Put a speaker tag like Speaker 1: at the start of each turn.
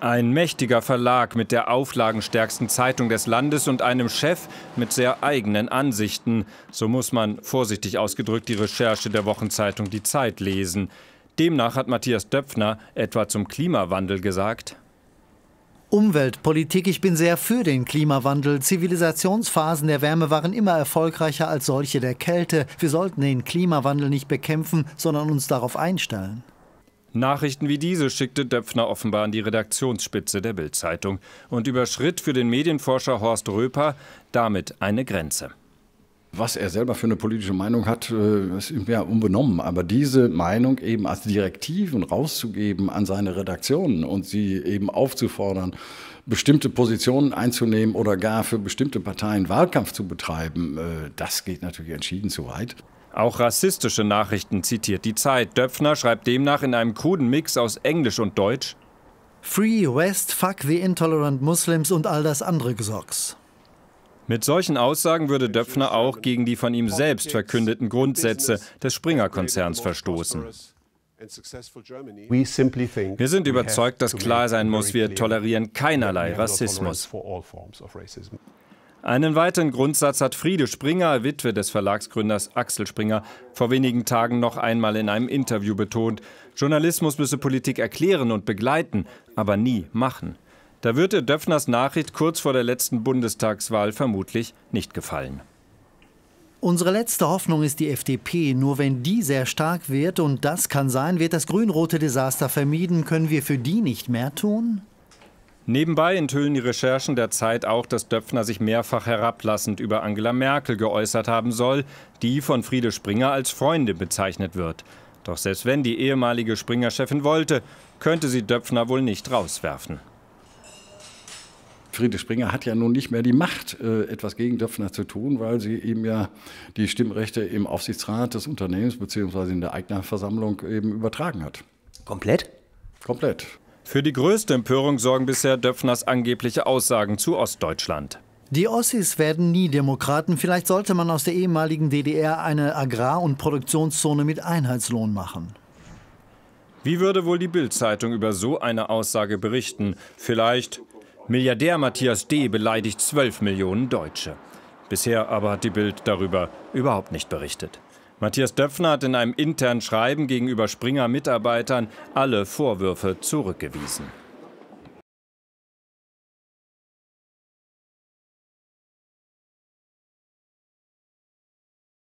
Speaker 1: Ein mächtiger Verlag mit der auflagenstärksten Zeitung des Landes und einem Chef mit sehr eigenen Ansichten. So muss man, vorsichtig ausgedrückt, die Recherche der Wochenzeitung Die Zeit lesen. Demnach hat Matthias Döpfner etwa zum Klimawandel gesagt,
Speaker 2: Umweltpolitik. Ich bin sehr für den Klimawandel. Zivilisationsphasen der Wärme waren immer erfolgreicher als solche der Kälte. Wir sollten den Klimawandel nicht bekämpfen, sondern uns darauf einstellen.
Speaker 1: Nachrichten wie diese schickte Döpfner offenbar an die Redaktionsspitze der Bild-Zeitung und überschritt für den Medienforscher Horst Röper damit eine Grenze.
Speaker 3: Was er selber für eine politische Meinung hat, äh, ist ihm ja unbenommen. Aber diese Meinung eben als Direktiven rauszugeben an seine Redaktionen und sie eben aufzufordern, bestimmte Positionen einzunehmen oder gar für bestimmte Parteien Wahlkampf zu betreiben, äh, das geht natürlich entschieden zu weit.
Speaker 1: Auch rassistische Nachrichten zitiert die Zeit. Döpfner schreibt demnach in einem kruden Mix aus Englisch und Deutsch:
Speaker 2: Free West, fuck the intolerant Muslims und all das andere Gesocks.
Speaker 1: Mit solchen Aussagen würde Döpfner auch gegen die von ihm selbst verkündeten Grundsätze des Springer-Konzerns verstoßen. Wir sind überzeugt, dass klar sein muss, wir tolerieren keinerlei Rassismus. Einen weiteren Grundsatz hat Friede Springer, Witwe des Verlagsgründers Axel Springer, vor wenigen Tagen noch einmal in einem Interview betont. Journalismus müsse Politik erklären und begleiten, aber nie machen. Da ihr Döpfners Nachricht kurz vor der letzten Bundestagswahl vermutlich nicht gefallen.
Speaker 2: Unsere letzte Hoffnung ist die FDP. Nur wenn die sehr stark wird, und das kann sein, wird das grün-rote Desaster vermieden. Können wir für die nicht mehr tun?
Speaker 1: Nebenbei enthüllen die Recherchen der Zeit auch, dass Döpfner sich mehrfach herablassend über Angela Merkel geäußert haben soll, die von Friede Springer als Freundin bezeichnet wird. Doch selbst wenn die ehemalige Springer-Chefin wollte, könnte sie Döpfner wohl nicht rauswerfen.
Speaker 3: Friede Springer hat ja nun nicht mehr die Macht, äh, etwas gegen Döpfner zu tun, weil sie ihm ja die Stimmrechte im Aufsichtsrat des Unternehmens bzw. in der Eignerversammlung eben übertragen hat.
Speaker 4: Komplett?
Speaker 3: Komplett.
Speaker 1: Für die größte Empörung sorgen bisher Döpfners angebliche Aussagen zu Ostdeutschland.
Speaker 2: Die Ossis werden nie Demokraten. Vielleicht sollte man aus der ehemaligen DDR eine Agrar- und Produktionszone mit Einheitslohn machen.
Speaker 1: Wie würde wohl die Bild-Zeitung über so eine Aussage berichten? Vielleicht Milliardär Matthias D. beleidigt 12 Millionen Deutsche. Bisher aber hat die Bild darüber überhaupt nicht berichtet. Matthias Döpfner hat in einem internen Schreiben gegenüber Springer Mitarbeitern alle Vorwürfe zurückgewiesen.